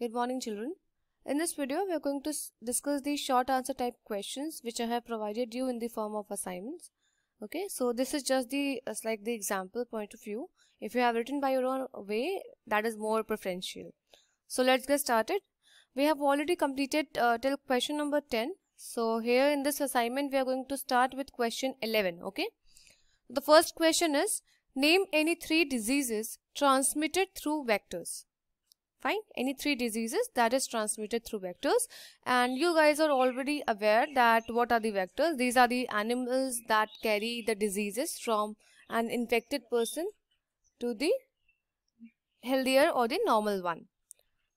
Good morning children. In this video we are going to discuss the short answer type questions which I have provided you in the form of assignments. Okay, so this is just the uh, like the example point of view. If you have written by your own way that is more preferential. So let's get started. We have already completed uh, till question number 10. So here in this assignment we are going to start with question 11. Okay. The first question is name any three diseases transmitted through vectors fine. Any three diseases that is transmitted through vectors. And you guys are already aware that what are the vectors? These are the animals that carry the diseases from an infected person to the healthier or the normal one.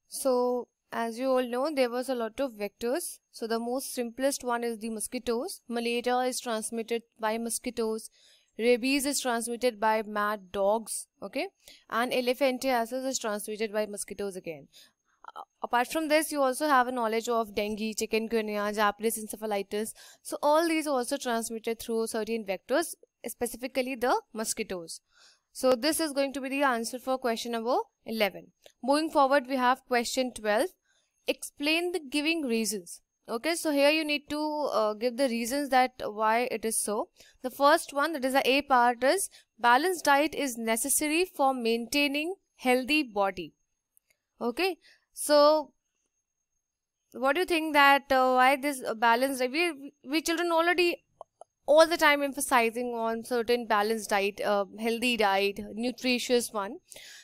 So as you all know there was a lot of vectors. So the most simplest one is the mosquitoes. Malaria is transmitted by mosquitoes rabies is transmitted by mad dogs okay? And elephantiasis is transmitted by mosquitoes again. Apart from this you also have a knowledge of dengue chikungunya japanese encephalitis. So all these also transmitted through certain vectors specifically the mosquitoes. So this is going to be the answer for question number 11 moving forward we have question 12 explain the giving reasons okay so here you need to uh, give the reasons that why it is so. The first one that is the a part is balanced diet is necessary for maintaining healthy body. Okay so what do you think that uh, why this balanced we we children already all the time emphasizing on certain balanced diet uh, healthy diet nutritious one.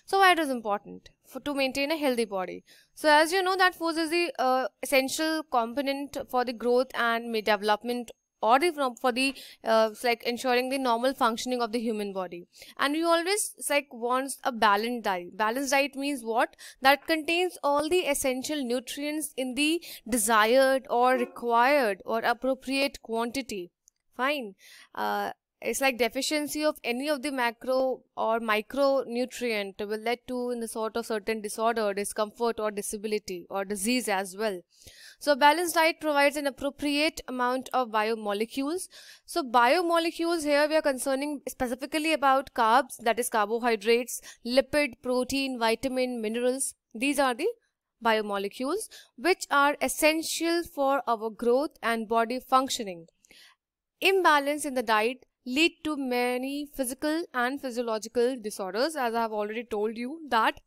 So why it is important for to maintain a healthy body. So as you know that food is the uh, essential component for the growth and development or the, for the uh, like ensuring the normal functioning of the human body. And we always like wants a balanced diet. Balanced diet means what? That contains all the essential nutrients in the desired or required or appropriate quantity. Fine. Uh, it's like deficiency of any of the macro or micronutrient will lead to in the sort of certain disorder discomfort or disability or disease as well. So balanced diet provides an appropriate amount of biomolecules. So biomolecules here we are concerning specifically about carbs that is carbohydrates lipid protein vitamin minerals. These are the biomolecules which are essential for our growth and body functioning. Imbalance in the diet lead to many physical and physiological disorders as I have already told you that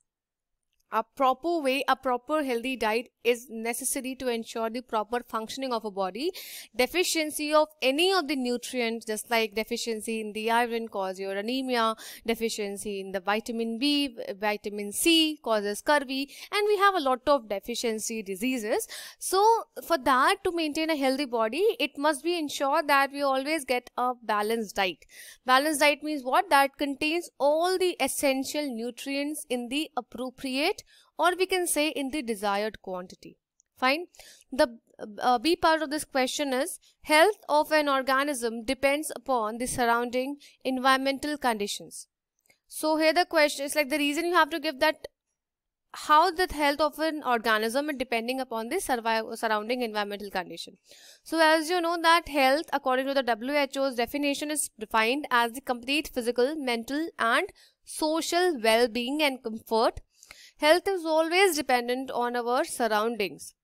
a proper way, a proper healthy diet is necessary to ensure the proper functioning of a body. Deficiency of any of the nutrients, just like deficiency in the iron cause your anemia, deficiency in the vitamin B, vitamin C causes scurvy, and we have a lot of deficiency diseases. So, for that to maintain a healthy body, it must be ensured that we always get a balanced diet. Balanced diet means what? That contains all the essential nutrients in the appropriate or we can say in the desired quantity. Fine. The uh, B part of this question is health of an organism depends upon the surrounding environmental conditions. So here the question is like the reason you have to give that how the health of an organism is depending upon the surrounding environmental condition. So as you know that health according to the WHO's definition is defined as the complete physical, mental and social well-being and comfort Health is always dependent on our surroundings.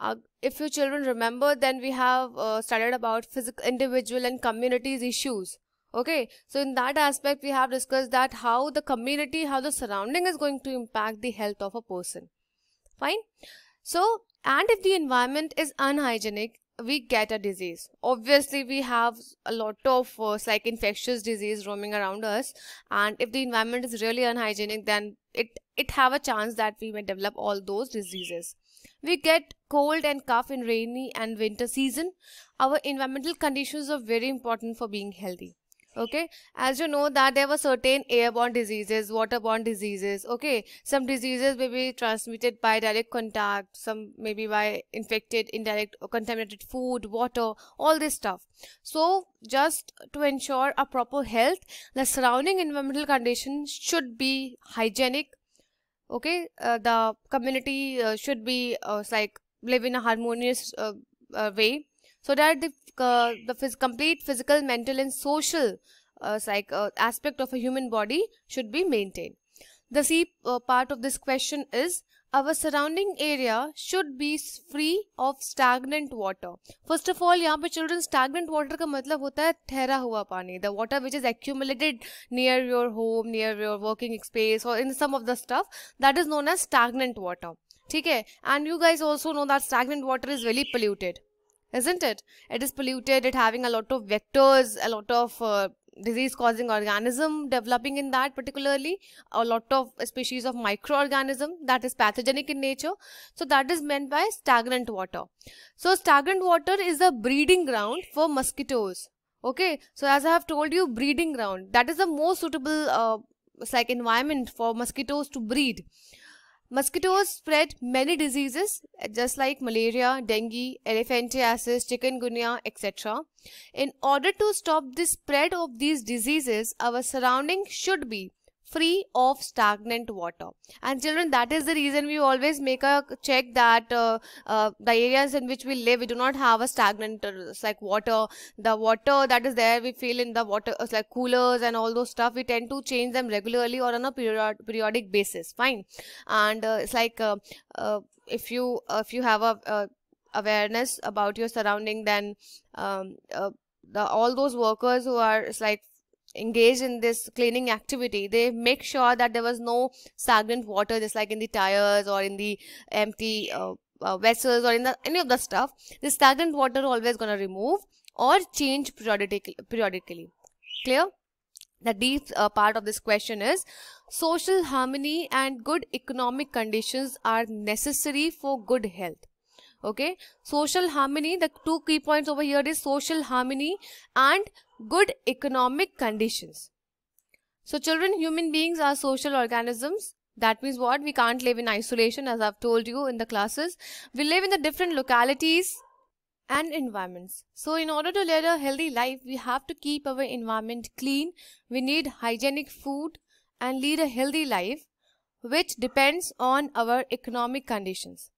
Uh, if you children remember, then we have uh, studied about physical, individual and communities issues. Okay, so in that aspect, we have discussed that how the community, how the surrounding is going to impact the health of a person. Fine. So, and if the environment is unhygienic, we get a disease. Obviously we have a lot of uh, like infectious disease roaming around us and if the environment is really unhygienic then it it have a chance that we may develop all those diseases. We get cold and cough in rainy and winter season. Our environmental conditions are very important for being healthy okay? As you know that there were certain airborne diseases waterborne diseases okay? Some diseases may be transmitted by direct contact some maybe by infected indirect or contaminated food water all this stuff. So just to ensure a proper health the surrounding environmental conditions should be hygienic okay? Uh, the community uh, should be uh, like live in a harmonious uh, uh, way so that the uh, the phys complete physical mental and social uh, psych uh, aspect of a human body should be maintained the c uh, part of this question is our surrounding area should be free of stagnant water. First of all, यहाँ पे children stagnant water का मतलब होता है ठहरा हुआ पानी. The water which is accumulated near your home, near your working space or in some of the stuff that is known as stagnant water. ठीक है? And you guys also know that stagnant water is very polluted. Isn't it? It is polluted, it having a lot of vectors, a lot of uh, disease causing organism developing in that particularly a lot of species of microorganism that is pathogenic in nature. So that is meant by stagnant water. So stagnant water is a breeding ground for mosquitoes. Okay? So as i have told you breeding ground that is the most suitable uh, like environment for mosquitoes to breed Mosquitoes spread many diseases uh, just like malaria, dengue, elephantiasis, chikungunya, etc. In order to stop the spread of these diseases, our surroundings should be free of stagnant water. And children that is the reason we always make a check that uh, uh, the areas in which we live we do not have a stagnant uh, like water. The water that is there we feel in the water uh, like coolers and all those stuff we tend to change them regularly or on a period periodic basis. Fine. And uh, it's like uh, if you if you have a awareness about your surrounding then um, the all those workers who are it's like engaged in this cleaning activity they make sure that there was no stagnant water just like in the tires or in the empty uh, uh, vessels or in the any of the stuff. The stagnant water always going to remove or change periodically periodically. Clear? The deep uh, part of this question is social harmony and good economic conditions are necessary for good health. Okay? Social harmony the two key points over here is social harmony and good economic conditions. So children human beings are social organisms. That means what? We can't live in isolation as i've told you in the classes. We live in the different localities and environments. So in order to lead a healthy life we have to keep our environment clean. We need hygienic food and lead a healthy life which depends on our economic conditions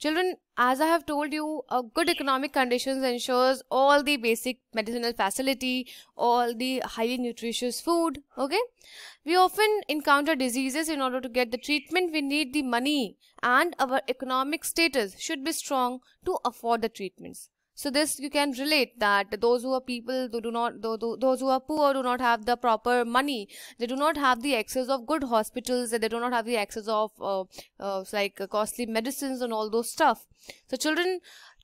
Children, as I have told you, a good economic conditions ensures all the basic medicinal facility, all the highly nutritious food, okay? We often encounter diseases in order to get the treatment, we need the money and our economic status should be strong to afford the treatments. So this you can relate that those who are people who do not those who are poor do not have the proper money. They do not have the access of good hospitals. They do not have the access of uh, uh, like costly medicines and all those stuff. So children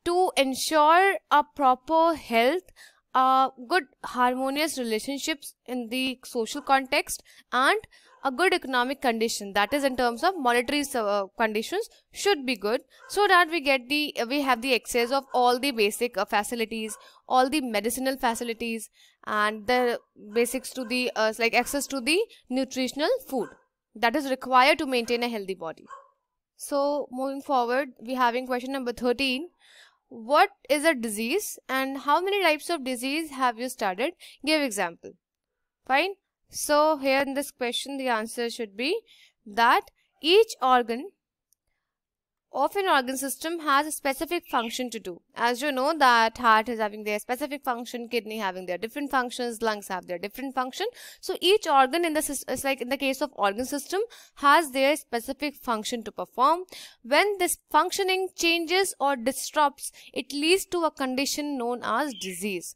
to ensure a proper health uh, good harmonious relationships in the social context and a good economic condition that is in terms of monetary uh, conditions should be good so that we get the uh, we have the access of all the basic uh, facilities all the medicinal facilities and the basics to the uh, like access to the nutritional food that is required to maintain a healthy body. So moving forward we having question number 13 what is a disease and how many types of disease have you studied? Give example. Fine so here in this question the answer should be that each organ of an organ system has a specific function to do. As you know that heart is having their specific function, kidney having their different functions, lungs have their different function. So each organ in the it's like in the case of organ system, has their specific function to perform. When this functioning changes or disrupts, it leads to a condition known as disease.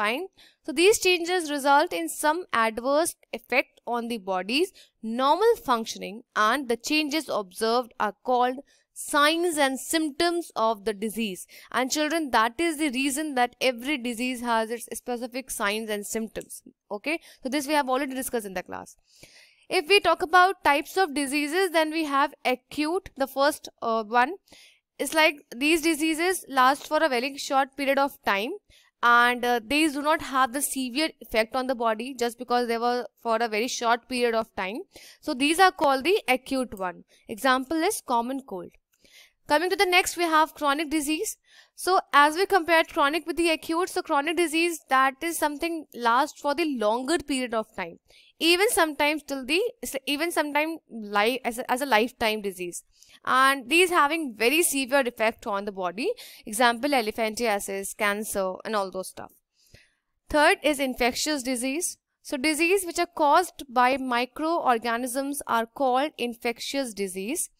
Fine. So these changes result in some adverse effect on the body's normal functioning and the changes observed are called signs and symptoms of the disease. And children that is the reason that every disease has its specific signs and symptoms. Okay? So this we have already discussed in the class. If we talk about types of diseases then we have acute the first uh, one. It's like these diseases last for a very short period of time and uh, these do not have the severe effect on the body just because they were for a very short period of time. So these are called the acute one. Example is common cold. Coming to the next we have chronic disease. So as we compare chronic with the acute so chronic disease that is something lasts for the longer period of time even sometimes till the even sometimes life as a, as a lifetime disease. And these having very severe effect on the body. Example elephantiasis cancer and all those stuff. Third is infectious disease. So disease which are caused by microorganisms are called infectious disease.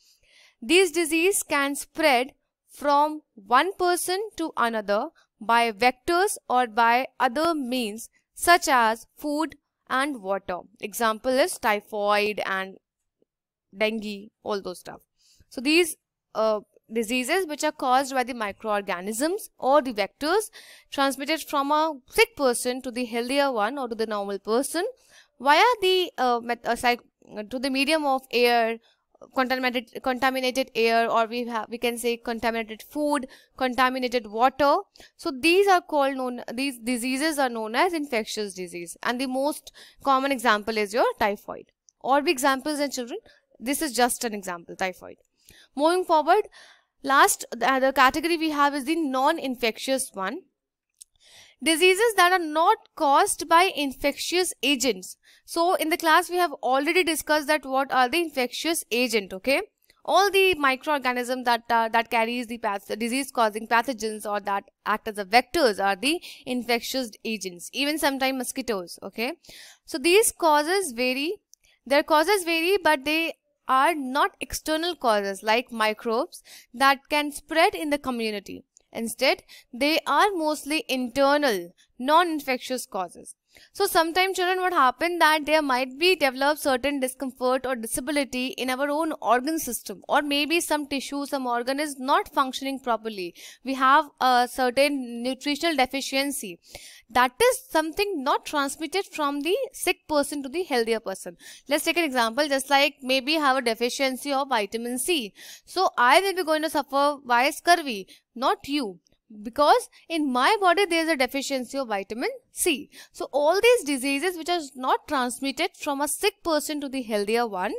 These disease can spread from one person to another by vectors or by other means such as food and water. Example is typhoid and dengue, all those stuff. So these uh, diseases which are caused by the microorganisms or the vectors transmitted from a sick person to the healthier one or to the normal person via the uh, uh, to the medium of air contaminated contaminated air or we have we can say contaminated food contaminated water. So these are called known these diseases are known as infectious disease. And the most common example is your typhoid. Or examples in children this is just an example typhoid. Moving forward last the other category we have is the non-infectious one diseases that are not caused by infectious agents. So in the class we have already discussed that what are the infectious agent okay? All the microorganisms that uh, that carries the disease causing pathogens or that act as a vectors are the infectious agents even sometimes mosquitoes okay? So these causes vary. Their causes vary but they are not external causes like microbes that can spread in the community Instead, they are mostly internal, non-infectious causes. So sometimes children what happen that there might be developed certain discomfort or disability in our own organ system or maybe some tissue, some organ is not functioning properly. We have a certain nutritional deficiency. That is something not transmitted from the sick person to the healthier person. Let's take an example just like maybe have a deficiency of vitamin C. So I will be going to suffer by scurvy, not you because in my body there is a deficiency of vitamin C. So all these diseases which are not transmitted from a sick person to the healthier one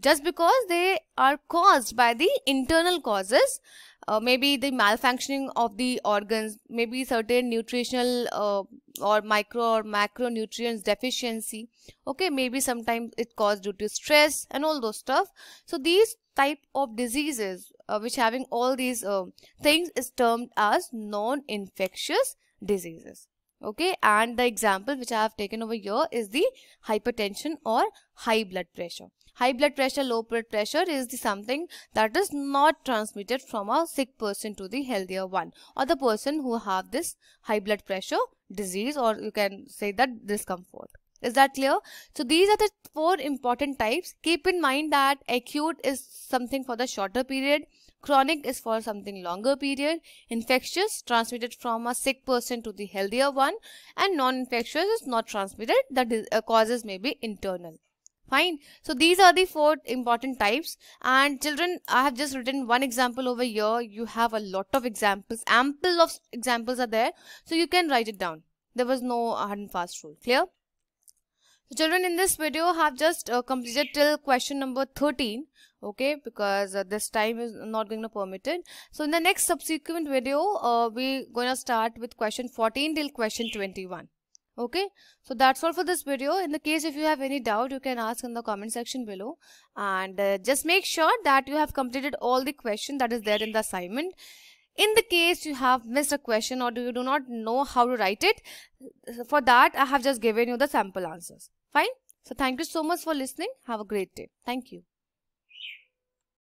just because they are caused by the internal causes uh, maybe the malfunctioning of the organs maybe certain nutritional uh, or micro or macronutrients deficiency okay maybe sometimes it caused due to stress and all those stuff so these type of diseases uh, which having all these uh, things is termed as non-infectious diseases. Okay and the example which i have taken over here is the hypertension or high blood pressure. High blood pressure low blood pressure is the something that is not transmitted from a sick person to the healthier one or the person who have this high blood pressure disease or you can say that discomfort is that clear? So these are the four important types. Keep in mind that acute is something for the shorter period. Chronic is for something longer period. Infectious transmitted from a sick person to the healthier one. And non-infectious is not transmitted. The uh, causes may be internal. Fine. So these are the four important types. And children, I have just written one example over here. You have a lot of examples. Ample of examples are there. So you can write it down. There was no hard and fast rule. Clear? So children in this video have just uh, completed till question number 13 okay? Because uh, this time is not going to permit it. So in the next subsequent video uh, we're going to start with question 14 till question 21 okay? So that's all for this video. In the case if you have any doubt you can ask in the comment section below. And uh, just make sure that you have completed all the question that is there in the assignment in the case you have missed a question or do you do not know how to write it for that i have just given you the sample answers Fine. So thank you so much for listening. Have a great day. Thank you.